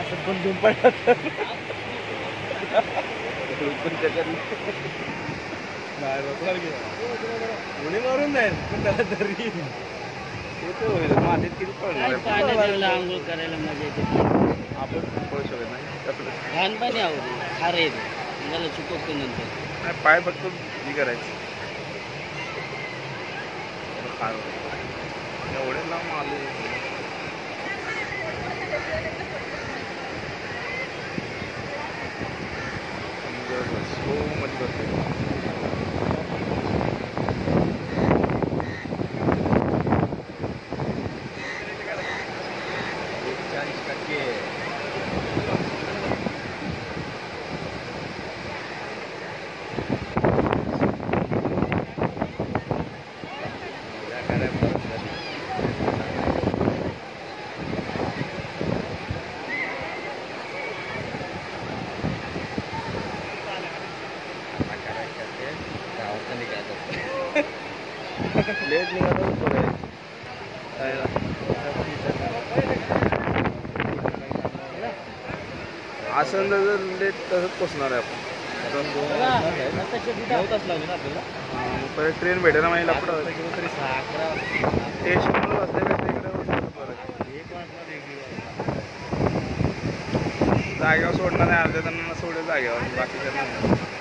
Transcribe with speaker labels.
Speaker 1: असं पण घेऊन पडला तर. नाही उडी मारून जाईल? पण त्याला तरी होईल. मातीत किती.
Speaker 2: पाण्यात आंघोळ करायला मजा येते?
Speaker 1: आपण पळू शकत नाही.
Speaker 2: घाण पाणी आवडते खार येते. मला चुकवतो नंतर.
Speaker 1: नाही पाय फक्त हे करायचं. खार एवढे लांब आले. ou uma de vocês. Late निघालो पुढे असं जर लेट तसंच पोचणार आहे आपण परत ट्रेन भेटेल ना माहिती पुढं
Speaker 2: तरी सहा अकरा
Speaker 1: स्टेशनवर इकडे
Speaker 2: एक
Speaker 1: जागेवर सोडणार नाही अर्ध्या जणांना सोडेल जागेवर बाकीच्या